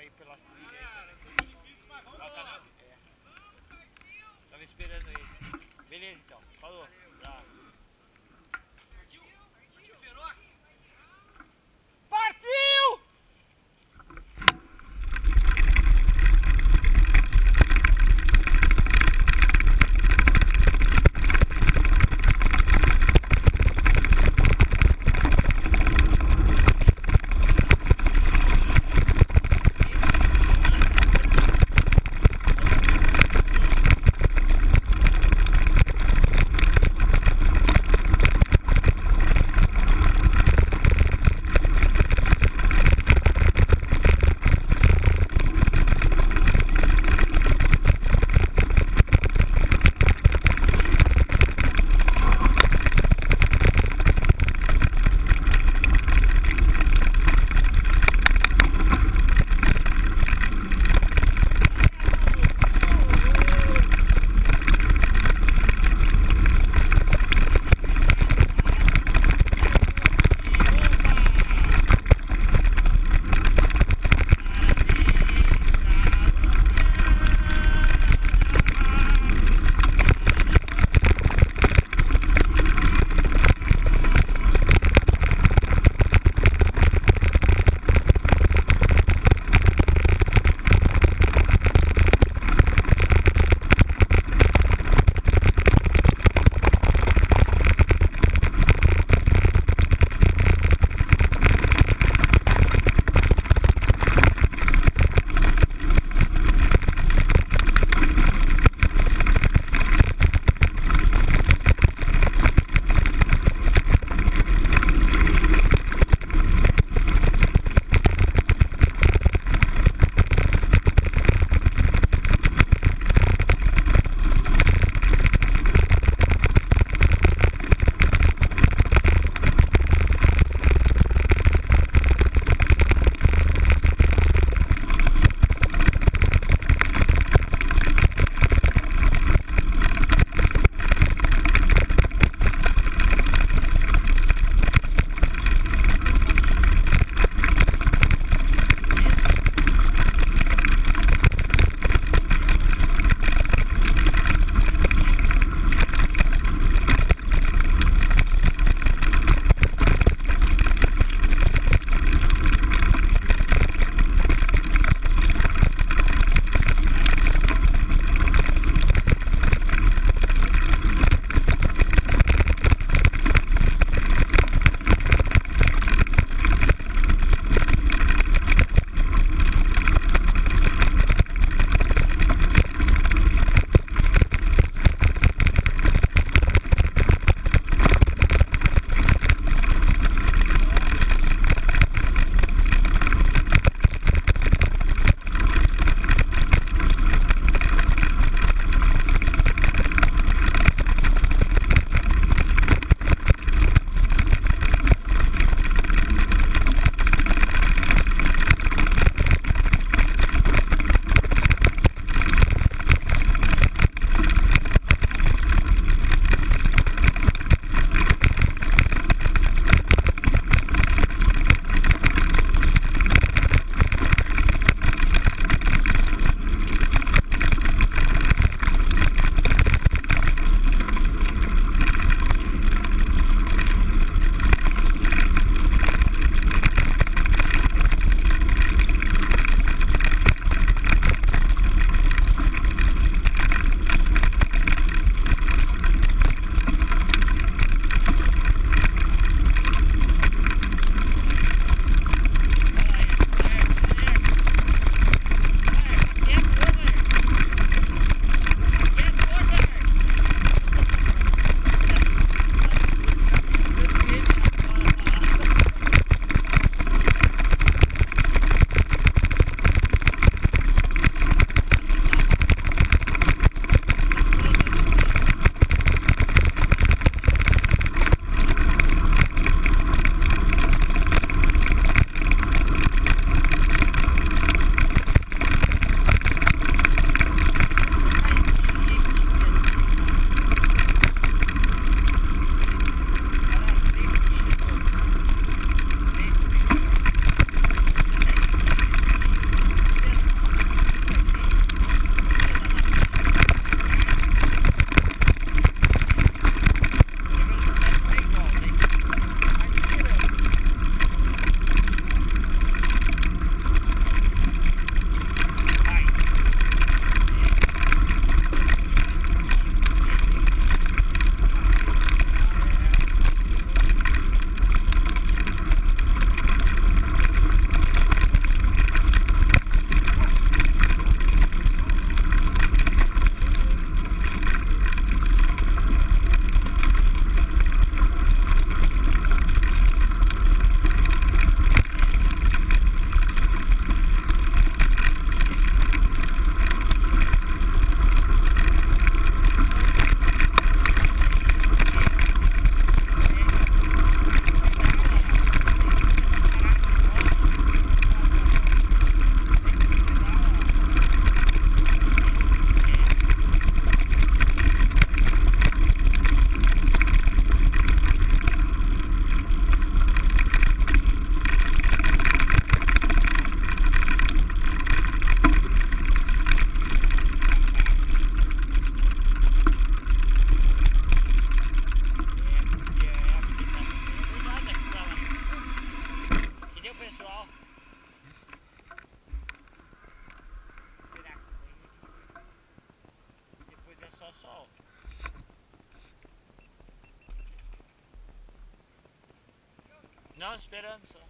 aí também. Lá tá, é. Esperando ele. Beleza então, falou. Não, esperando só.